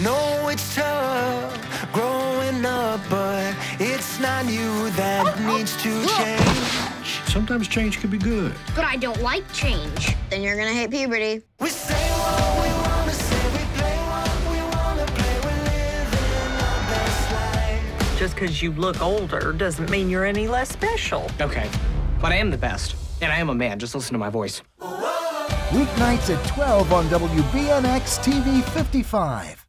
No, it's tough growing up, but it's not you that needs to change. Sometimes change can be good. But I don't like change. Then you're gonna hate puberty. We say what we wanna say, we play what we wanna play, we're living our best life. Just because you look older doesn't mean you're any less special. Okay, but I am the best. And I am a man. Just listen to my voice. Weeknights at 12 on WBNX TV 55.